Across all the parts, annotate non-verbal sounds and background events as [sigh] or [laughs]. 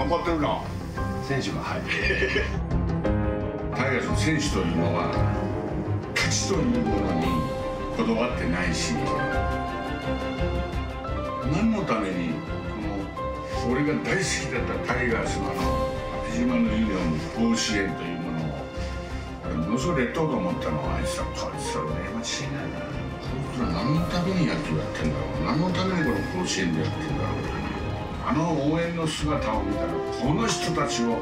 頑張ってるな。選手がはい。[laughs] タイガースの選手というのは勝ちというものにこだわってないし何のためにこの俺が大好きだったタイガースの藤島のユニフォーム甲子園というものを俺ものすごい劣等と思ったのはあいつらこいつら羨ましいなこいつら何のために野球やってんだろう。何のためにこの甲子園でやってんだろうあの応援の姿を見たらこの人たちを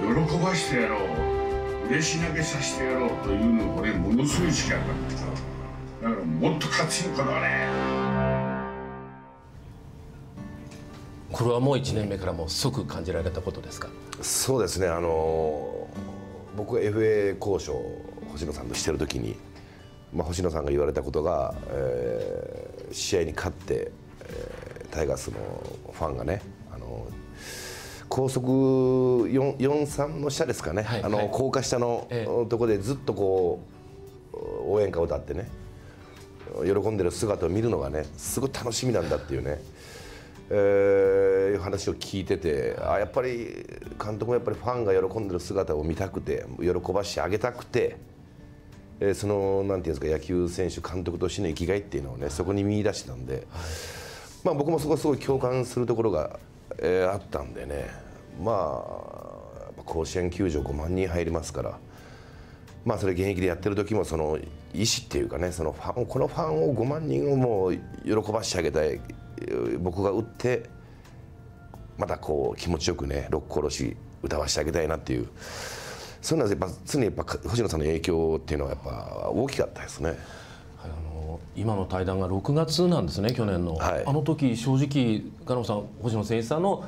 喜ばしてやろう嬉し投げさせてやろうというのを俺ものすごい意識あっただからもっと勝ちにこだわれこれはもう1年目からもう即感じられたことですか？そうですね。あの僕が FA 交渉星野さんとしてる時に、まあ、星野さんが言われたことが、えー試合に勝って、タイガースのファンがねあの高速4 43の下ですかね、あのはい。はい高架下のえとこでずっとこう応援歌を歌ってね喜んでる姿を見るのがねすごい楽しみなんだっていうね、えーいう話を聞いててあやっぱり監督もやっぱりファンが喜んでる姿を見たくて喜ばしてあげたくて、えーそのなんていうんですか野球選手監督としての生きがいっていうのをねそこに見出したんで、まあ、僕もそこすごい共感するところが、えーあったんでねまあ甲子園球場5万人入りますから。まあそれ現役でやってる時もその意思っていうかねそのファンこのファンを5万人をもう喜ばしてあげたい僕が打ってまたこう気持ちよくね六甲おろし歌わしてあげたいなっていうそういうのはやっぱ常にやっぱ星野さんの影響っていうのはやっぱ大きかったですね。今の対談が6月なんですね去年の、はい。あの時正直加納さん星野選手さんの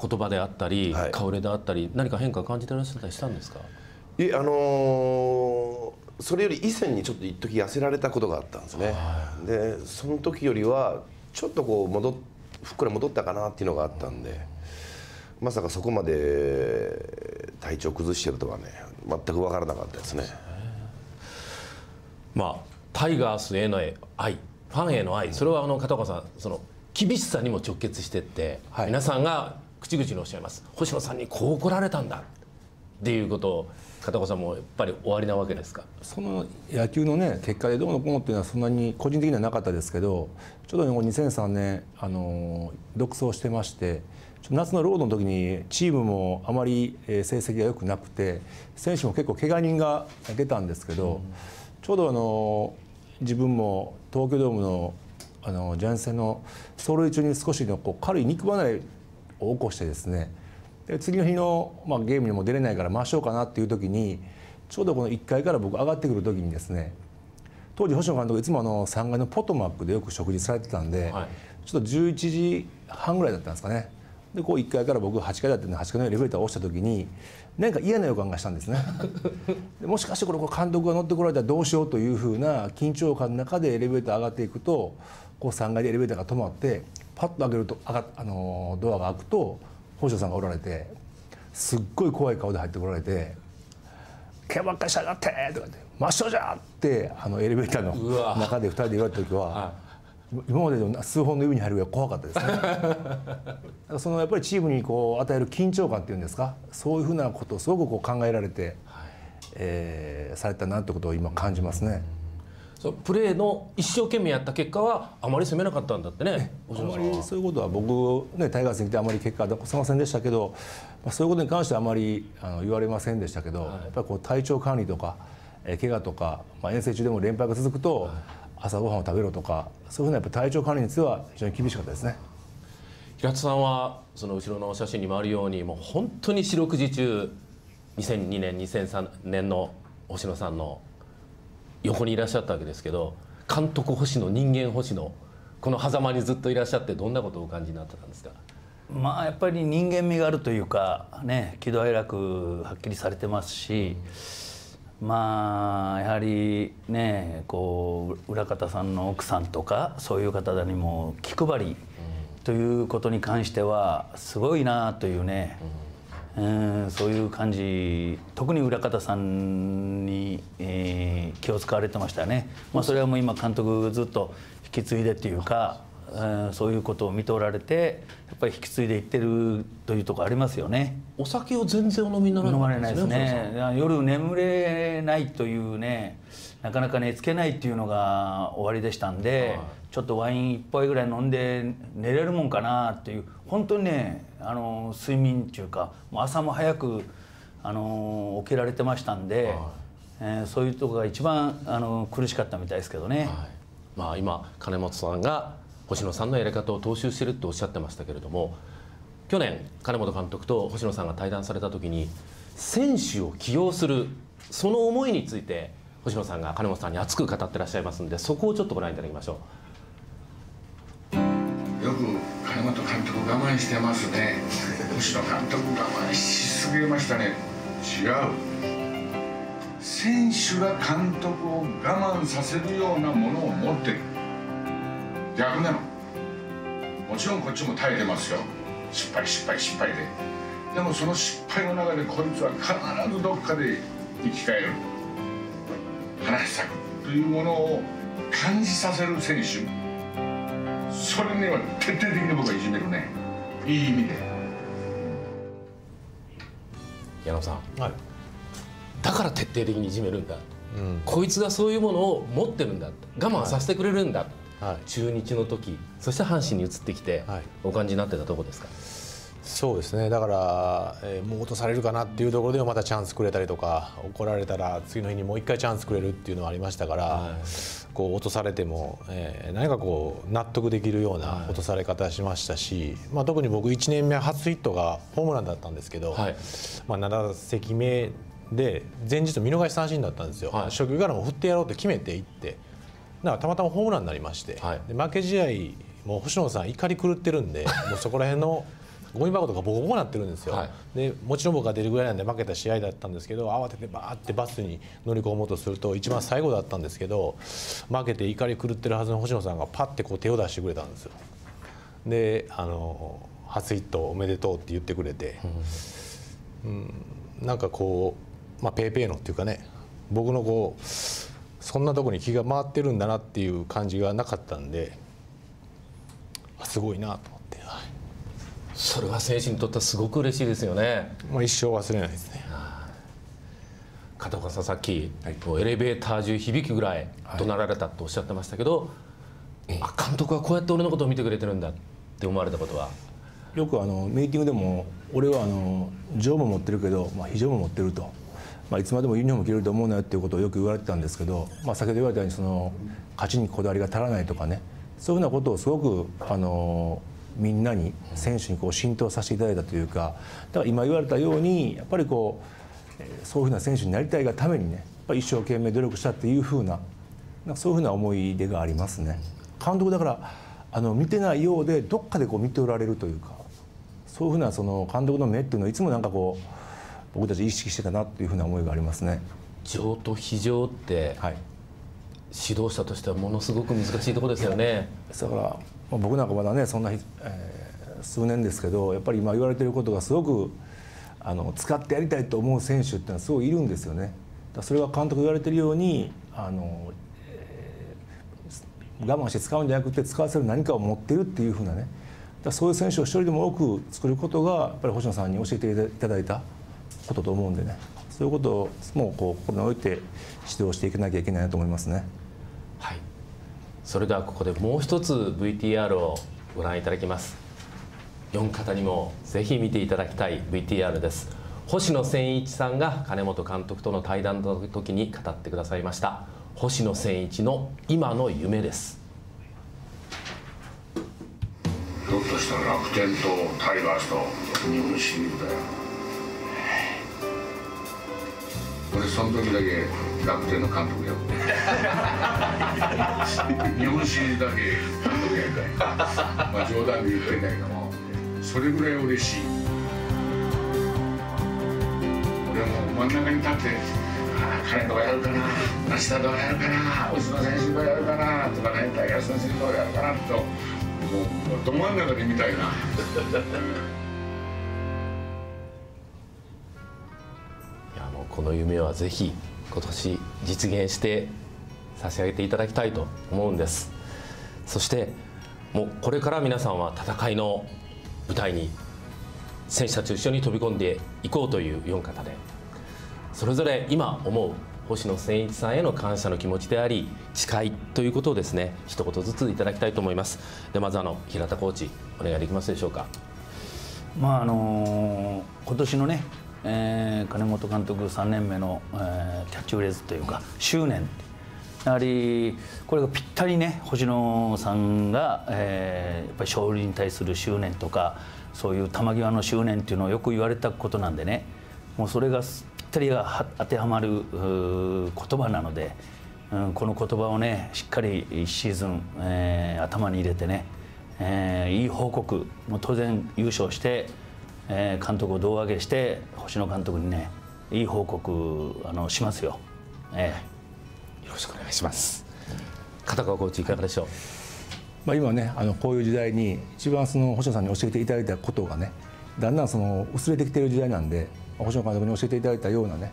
言葉であったり、はい。顔れであったり何か変化感じてらっしゃったりしたんですか？いえあのーそれより以前にちょっと一時痩せられたことがあったんですね、でその時よりはちょっとこう戻っふっくら戻ったかなっていうのがあったんでまさかそこまで体調崩してるとはね全く分からなかったですね。まあタイガースへの愛ファンへの愛それはあの片岡さんその厳しさにも直結してって、はい。皆さんが口々におっしゃいます星野さんにこう怒られたんだっていうことを片岡さんもやっぱり終わりなわけですか？その野球のね結果でどうのこうのっていうのはそんなに個人的にはなかったですけどちょうど2003年あの独走してまして夏のロードの時にチームもあまりえー成績が良くなくて選手も結構怪我人が出たんですけど、ちょうどあの自分も東京ドームのあのジャイアンツ戦の走塁中に少しのこう軽い肉離れを起こしてですねで次の日の、まあ、ゲームにも出れないから回しようかなっていう時にちょうどこの1階から僕上がってくる時にですね当時星野監督いつもあの3階のポトマックでよく食事されてたんで、はい。ちょっと11時半ぐらいだったんですかねでこう1階から僕8階だったんで8階のエレベーターを押した時に何か嫌な予感がしたんですね [laughs] でもしかしてこれ監督が乗ってこられたらどうしようというふうな緊張感の中でエレベーター上がっていくとこう3階でエレベーターが止まってパッと開けると上があのドアが開くと星野さんがおられてすっごい怖い顔で入ってこられて「毛ばっかりしやがって!」とか言って「真っ白じゃ!」ってあのエレベーターの中で2人で言われた時は、今までの数本の指に入るぐらい怖かったですね。[laughs] だからそのやっぱりチームにこう与える緊張感っていうんですか？そういうふうなことをすごくこう考えられて、えーされたなってことを今感じますね。そうプレーの一生懸命やった結果はあまり攻めなかったんだってねあまりそういうことは僕、ね、タイガースに来てあまり結果は出せませんでしたけど、まあ、そういうことに関してはあまりあの言われませんでしたけど、やっぱりこう体調管理とか、えー怪我とか、まあ、遠征中でも連敗が続くと、朝ごはんを食べろとかそういうふうなやっぱ体調管理については非常に厳しかったですね。平田さんはその後ろの写真にもあるようにもう本当に四六時中2002年2003年の星野さんの横にいらっしゃったわけですけど監督星野人間星野この狭間にずっといらっしゃってどんなことをお感じになってたんですか？まあやっぱり人間味があるというかね喜怒哀楽はっきりされてますし、まあやはりねこう裏方さんの奥さんとかそういう方にも気配りということに関してはすごいなというね、うん、そういう感じ特に裏方さんに、えー気を使われてましたね、まあ、それはもう今監督ずっと引き継いでっていうかえーそういうことを見ておられてやっぱり引き継いでいってるというところありますよね。お酒を全然お飲みになら飲まないれないですね。夜眠れないというねなかなか寝つけないっていうのが終わりでしたんで、ちょっとワイン一杯ぐらい飲んで寝れるもんかなっていう本当にねあの睡眠っていうかもう朝も早くあの起きられてましたんで、えーそういうとこが一番あの苦しかったみたいですけどね。はい。まあ、今金本さんが星野さんのやり方を踏襲してるっておっしゃってましたけれども去年金本監督と星野さんが対談された時に選手を起用するその思いについて星野さんが金本さんに熱く語ってらっしゃいますんでそこをちょっとご覧いただきましょう。よく金本監督我慢してますね。星野監督我慢しすぎましたね。違う。選手が監督を我慢させるようなものを持ってる。逆なの。もちろんこっちも耐えてますよ。失敗失敗失敗で。でもその失敗の中でこいつは必ずどっかで生き返る。話したくというものを感じさせる選手。それには徹底的に僕はいじめるね。いい意味で。う矢野さん。はい。だから徹底的にいじめるんだ、こいつがそういうものを持ってるんだ我慢させてくれるんだ、はい中日の時そして阪神に移ってきて、はい。お感じになってたとこですか？そうですね。だから、えーもう落とされるかなっていうところでもまたチャンスくれたりとか怒られたら次の日にもう一回チャンスくれるっていうのはありましたから、はい。こう落とされても、えー何かこう納得できるような落とされ方しましたし、まあ、特に僕1年目初ヒットがホームランだったんですけど、はい。まあ、7打席目で前日見逃し三振だったんですよ、はい。初球からも振ってやろうって決めていってだからたまたまホームランになりまして、はい。で負け試合もう星野さん怒り狂ってるんで [laughs] もうそこら辺のゴミ箱とかボコボコなってるんですよ、はい。でもちろん僕が出るぐらいなんで負けた試合だったんですけど慌ててバーってバスに乗り込もうとすると一番最後だったんですけど負けて怒り狂ってるはずの星野さんがパッてこう手を出してくれたんですよ。であの初ヒットおめでとうって言ってくれて、うん。なんかこう、まあ、ペーペーのっていうかね僕のこうそんなとこに気が回ってるんだなっていう感じがなかったんであすごいなと思って、はい。それは選手にとってはすごく嬉しいですよね。まあ、一生忘れないですね。片岡さんさっき、こうエレベーター中響くぐらい怒鳴られたとおっしゃってましたけど、あ監督はこうやって俺のことを見てくれてるんだって思われたことは？よくあのミーティングでも俺はあの上も持ってるけど、まあ、非常も持ってると、まあ、いつまでもユニフォーム着れると思うなよっていうことをよく言われてたんですけど、まあ、先ほど言われたようにその勝ちにこだわりが足らないとかねそういうふうなことをすごくあのみんなに選手にこう浸透させていただいたというかだから今言われたようにやっぱりこうそういうふうな選手になりたいがためにねやっぱ一生懸命努力したっていうふうななんかそういうふうな思い出がありますね。監督だからあの見てないようでどっかでこう見ておられるというかそういうふうなその監督の目っていうのはいつもなんかこう僕たち意識してたなっていうふうな思いがありますね。情と非情ってはい。指導者としてはものすごく難しいところですよね。だから、まあ、僕なんかまだねそんな、えー数年ですけどやっぱり今言われてることがすごくあの使ってやりたいと思う選手ってのはすごいいるんですよね。だそれは監督言われてるようにあの、えー我慢して使うんじゃなくて使わせる何かを持ってるっていうふうなねだそういう選手を一人でも多く作ることがやっぱり星野さんに教えていただいたことと思うんでねそういうことをもうこう心に置いて指導していかなきゃいけないなと思いますね。はい。それではここでもう一つ VTR をご覧いただきます。4方にもぜひ見ていただきたい VTR です。星野千一さんが金本監督との対談の時に語ってくださいました。星野千一の今の夢です。ひょっとしたら楽天とタイガースと日本シリーズだよ俺その時だけ楽天の監督やって。日本シリーズだけ監督やりたいまあ冗談で言ってんだけどもそれぐらい嬉しい。俺も真ん中に立ってああ彼とかやるかな梨田とかやるかな星野選手とかやるかなとかねタイガースの選手とかやるかなともうど真ん中で見たいな。この夢はぜひ今年実現して差し上げていただきたいと思うんです。そしてもうこれから皆さんは戦いの舞台に選手たちと一緒に飛び込んでいこうという4方でそれぞれ今思う星野千一さんへの感謝の気持ちであり誓いということをですね一言ずついただきたいと思います。でまずあの平田コーチお願いできますでしょうか。まああの今年のね、えー金本監督3年目の、えーキャッチフレーズというか執念。やはりこれがぴったりね星野さんが、えーやっぱり勝利に対する執念とかそういう球際の執念っていうのをよく言われたことなんでね。もうそれがぴったりが当てはまるう言葉なので、うん、この言葉をねしっかり1シーズン、えー頭に入れてねえーいい報告もう当然優勝して、えー監督を胴上げして星野監督にねいい報告あのしますよ。えよろしくお願いします。片川コーチいかがでしょう？まあ、今ねあのこういう時代に一番その星野さんに教えていただいたことがねだんだんその薄れてきている時代なんで星野監督に教えていただいたようなねやっ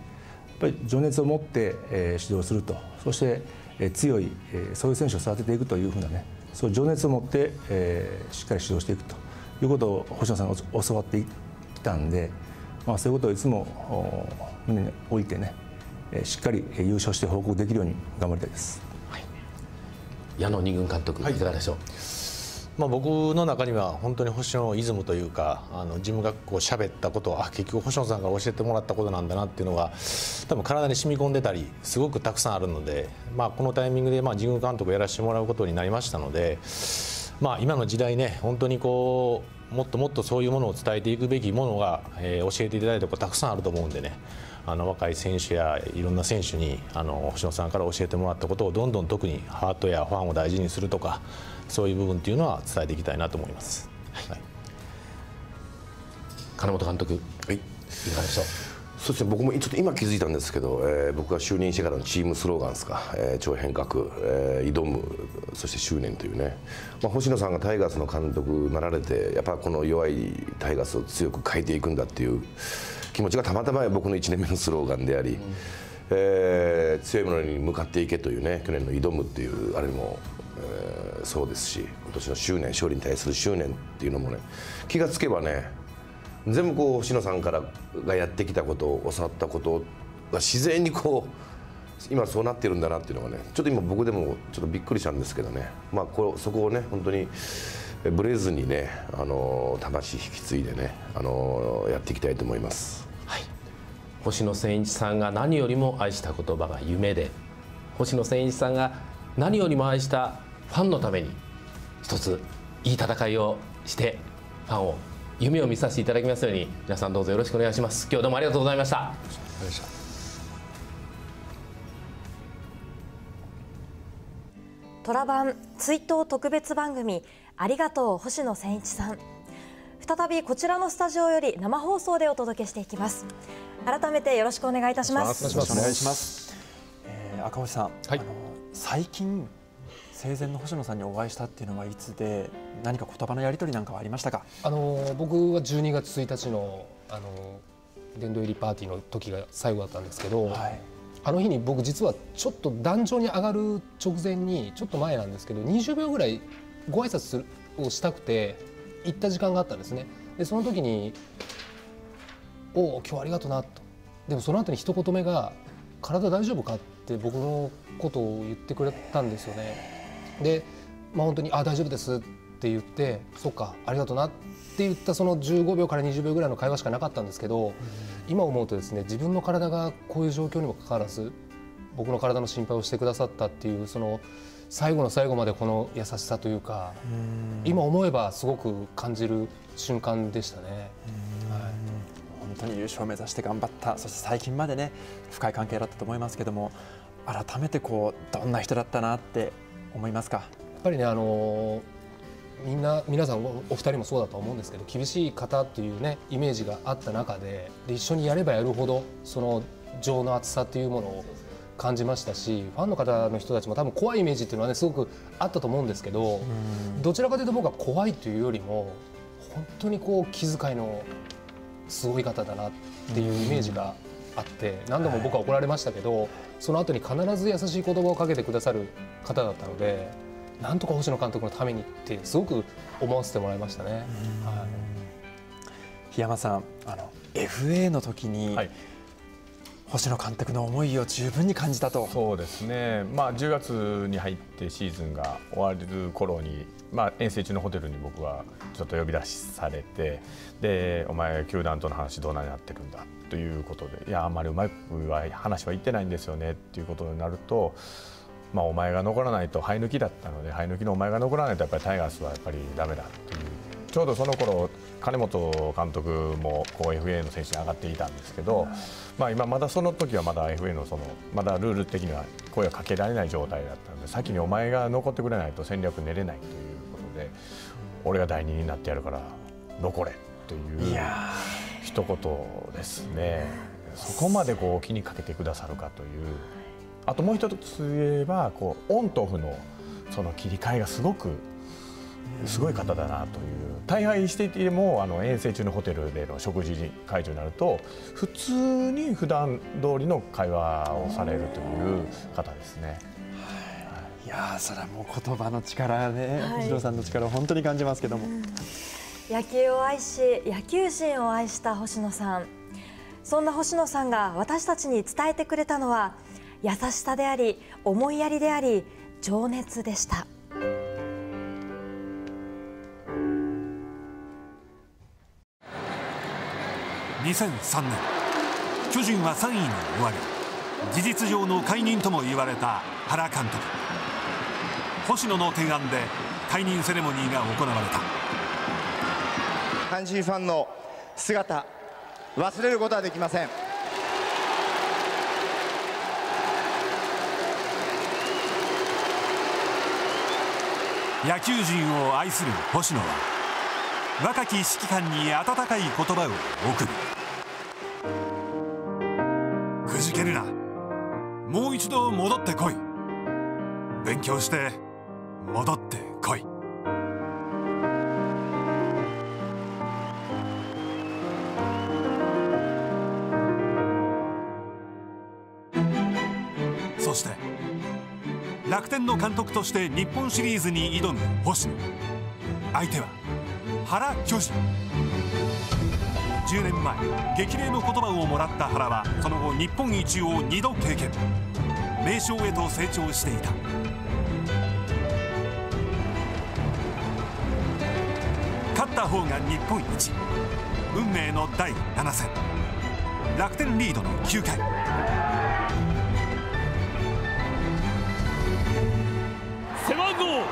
ぱり情熱を持って、えー指導すると。そして、えー強い、えーそういう選手を育てていくというふうなねそういう情熱を持って、えーしっかり指導していくということを星野さんに教わってきたんで、まあ、そういうことをいつもお胸に置いてねえーしっかりえー優勝して報告できるように頑張りたいです。矢野二軍監督い。かがでしょう、まあ、僕の中には本当に星野イズムというかあの自分がこう喋ったことをあ結局星野さんから教えてもらったことなんだなっていうのが多分体に染み込んでたりすごくたくさんあるので、まあ、このタイミングでまあ神宮監督をやらせてもらうことになりましたので、まあ、今の時代ね本当にこうもっともっとそういうものを伝えていくべきものが、えー教えていただいたことたくさんあると思うんでね。あの若い選手やいろんな選手にあの星野さんから教えてもらったことをどんどん特にハートやファンを大事にするとかそういう部分っていうのは伝えていきたいなと思います。はい。金本監督。いかがでしょう？そうですね僕もちょっと今気づいたんですけど、えー僕が就任してからのチームスローガンですか、えー超変革、えー挑むそして執念というね、まあ、星野さんがタイガースの監督になられてやっぱこの弱いタイガースを強く変えていくんだっていう気持ちがたまたま僕の1年目のスローガンであり、えー強いものに向かっていけというね去年の挑むっていうあれも、えーそうですし今年の執念勝利に対する執念っていうのもね気がつけばね全部こう星野さんからがやってきたことを教わったことが自然にこう今そうなってるんだなっていうのがねちょっと今僕でもちょっとびっくりしたんですけどねまあこうそこをね本当にえブレずにねあの魂引き継いでねあのやっていきたいと思います。はい星野千一さんが何よりも愛した言葉が夢で星野千一さんが何よりも愛したファンのために一ついい戦いをしてファンを夢を見させていただきますように皆さんどうぞよろしくお願いします。今日どうもありがとうございました。トラバン追悼特別番組ありがとう星野千一さん。再びこちらのスタジオより生放送でお届けしていきます。改めてよろしくお願いいたします。よろしくお願いします。えー赤星さん、はい。最近生前の星野さんにお会いしたっていうのはいつで何か言葉のやり取りなんかはありましたか？あの僕は12月1日のあの殿堂入りパーティーの時が最後だったんですけど、はい。あの日に僕実はちょっと壇上に上がる直前にちょっと前なんですけど20秒ぐらいご挨拶するをしたくて行った時間があったんですね。でその時に「おお今日はありがとうな」と。でもその後に一言目が「体大丈夫か?」って僕のことを言ってくれたんですよね。で、まあ、本当に「あ大丈夫です」って言って「そっかありがとうな」って言ったその15秒から20秒ぐらいの会話しかなかったんですけど、今思うとですね自分の体がこういう状況にもかかわらず僕の体の心配をしてくださったっていうその最後の最後までこの優しさというか今思えばすごく感じる瞬間でしたね。本当に優勝を目指して頑張ったそして最近までね深い関係だったと思いますけども改めてこうどんな人だったなって思いますか？やっぱりねあのみんな皆さんおお二人もそうだと思うんですけど厳しい方っていうねイメージがあった中でで一緒にやればやるほどその情の厚さっていうものを感じましたしファンの方の人たちも多分怖いイメージっていうのはねすごくあったと思うんですけどどちらかというと僕は怖いというよりも本当にこう気遣いのすごい方だなっていうイメージがあって何度も僕は怒られましたけどその後に必ず優しい言葉をかけてくださる方だったのでなんとか星野監督のためにってすごく思わせてもらいましたね。はい。檜山さんあの FA の時に、はい。星野監督の思いを十分に感じたと。そうですね、まあ、10月に入ってシーズンが終わる頃に、まあ、遠征中のホテルに僕はちょっと呼び出しされてでお前球団との話どうなってるんだ？ということでいやあんまりうまくは話は言ってないんですよねっていうことになると。まあ、お前が残らないと生え抜きだったので生え抜きのお前が残らないとやっぱりタイガースはやっぱりダメだっていうちょうどその頃金本監督もこう FA の選手に上がっていたんですけど、まあ、今まだその時はまだ FA のそのまだルール的には声をかけられない状態だったので先にお前が残ってくれないと戦略練れないというで俺が第二になってやるから残れという一言ですね。そこまでこう気にかけてくださるかという。あともう一つ言えばこうオンとオフのその切り替えがすごくすごい方だなという。大敗していてもあの遠征中のホテルでの食事会場になると普通に普段通りの会話をされるという方ですね。いやーそれはもう言葉の力ね、はい。星野さんの力を本当に感じますけども、野球を愛し野球人を愛した星野さん。そんな星野さんが私たちに伝えてくれたのは優しさであり思いやりであり情熱でした。2003年。巨人は3位に終わり事実上の解任とも言われた原監督星野の提案で解任セレモニーが行われた。阪神ファンの姿忘れることはできません。野球人を愛する星野は若き指揮官に温かい言葉を送る。くじけるな。もう一度戻ってこい。勉強して戻ってこい。そして楽天の監督として日本シリーズに挑む星野。相手は原巨人。10年前激励の言葉をもらった原はその後日本一を2度経験。名将へと成長していた。った方が日本一。運命の第7戦。楽天リードの9回。背番号18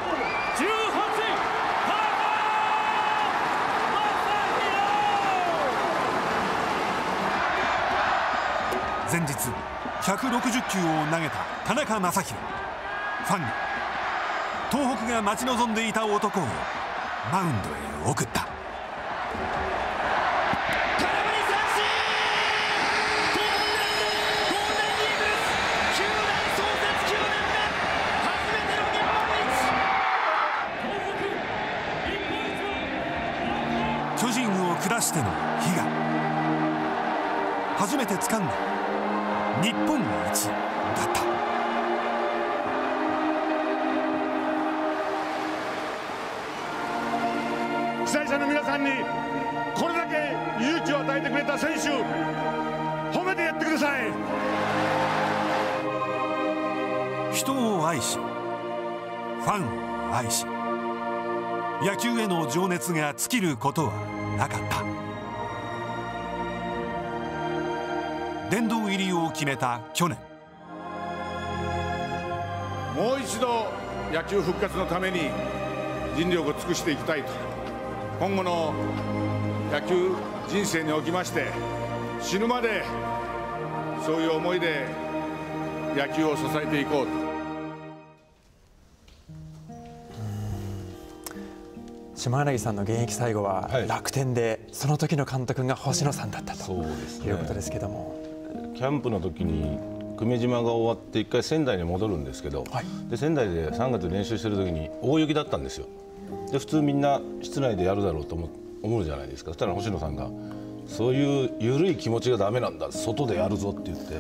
前日160球を投げた田中将大。ファンが東北が待ち望んでいた男をマウンドへ送った。巨人を下しての悲願初めて掴んだ日本一だった。ださい。人を愛しファンを愛し野球への情熱が尽きることはなかった。殿堂入りを決めた去年。もう一度野球復活のために尽力を尽くしていきたいと。今後の野球人生におきまして死ぬまでそういう思いで野球を支えていこうと。島柳さんの現役最後は楽天で、その時の監督が星野さんだったということですけども。キャンプの時に久米島が終わって一回仙台に戻るんですけど、で仙台で3月練習してる時に大雪だったんですよ。で普通みんな室内でやるだろうと思思うじゃないですか。そしたら星野さんがそういう緩い気持ちがダメなんだ。外でやるぞって言って。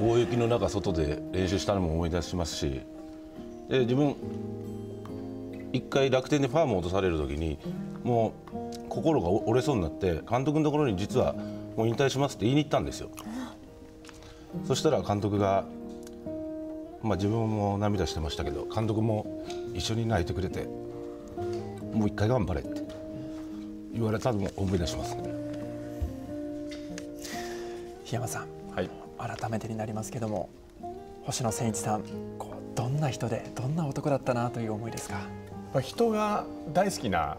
大雪の中外で練習したのも思い出しますし。で自分一回楽天でファームを落とされる時にもう心が折れそうになって監督のところに実はもう引退しますって言いに行ったんですよ。そしたら監督がまあ自分も涙してましたけど監督も一緒に泣いてくれてもう一回頑張れって。言われたのも思い出しますね。檜山さん、はい、改めてになりますけども星野千一さんこうどんな人でどんな男だったなという思いですか？人が大好きな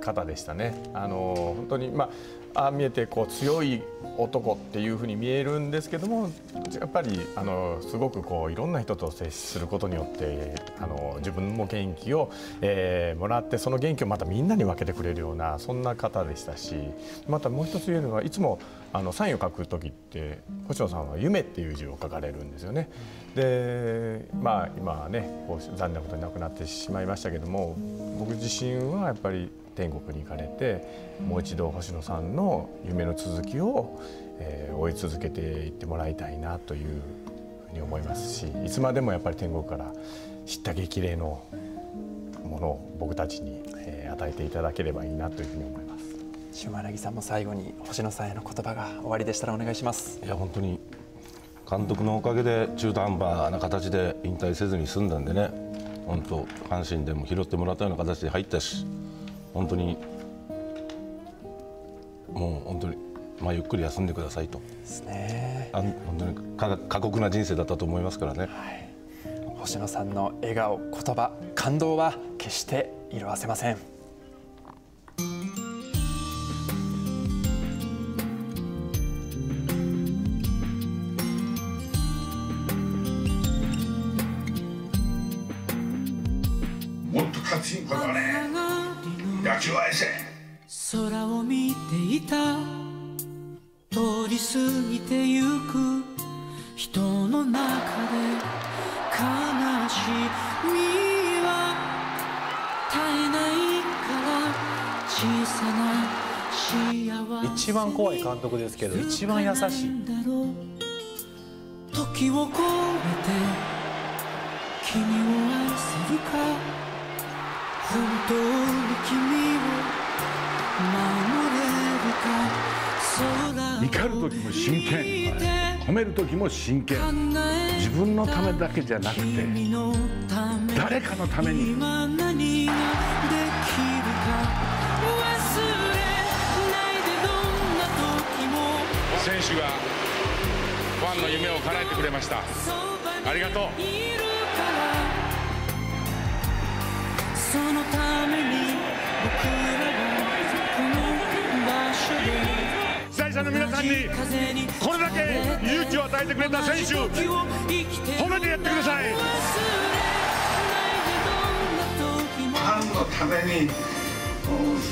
方でしたね。あの本当にまあああ見えてこう強い男っていうふうに見えるんですけどもやっぱりあのすごくこういろんな人と接することによってあの自分も元気を、えー、もらってその元気をまたみんなに分けてくれるようなそんな方でしたしまたもう一つ言えるのはいつもあのサインを書く時って星野さんは「夢」っていう字を書かれるんですよね。でまあ今はねこう残念なことになくなってしまいましたけども僕自身はやっぱり天国に行かれてもう一度星野さんの夢の続きを、えー、追い続けていってもらいたいなというふうに思いますしいつまでもやっぱり天国から知った激励のものを僕たちに、えー、与えていただければいいなというふうに思います。塩柳さんも最後に星野さんへの言葉が終わりでしたらお願いしますいや本当に監督のおかげで中途半端な形で引退せずに済んだんでね本当阪神でも拾ってもらったような形で入ったし本当にもう本当にまあゆっくり休んでくださいと。ですね。あ本当に過過酷な人生だったと思いますからね、はい、星野さんの笑顔言葉感動は決して色あせません。もっと勝ちんことはね野球を愛せ。空を見ていた。通り過ぎてゆく。人の中で。悲しみは。絶えないから。小さな幸せ一番怖い監督ですけど一番優しい。時を超えて。君を愛せるか本当に君を守れるか？怒る時も真剣。褒める時も真剣。自分のためだけじゃなくて誰かのために今何ができるか？忘れないでどんな時も。選手がファンの夢を叶えてくれました。ありがとう災者の皆さんにこれだけ勇気を与えてくれた選手褒めてやってくださいファンのために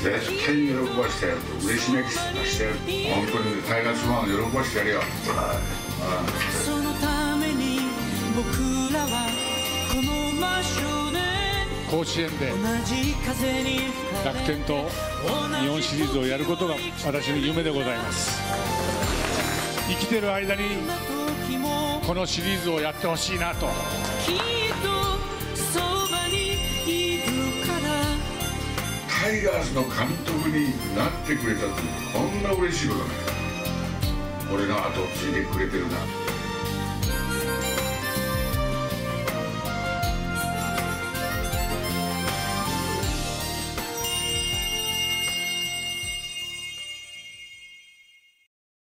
絶対に喜ばしてやると嬉し泣きしてやる本当にタイガースファンを喜ばしてやるよそのために僕らはこの場所で甲子園で楽天と日本シリーズをやることが私の夢でございます生きてる間にこのシリーズをやってほしいなと。きっとそばにいるから。タイガースの監督になってくれたってこんな嬉しいことね俺の後を継いでくれてるな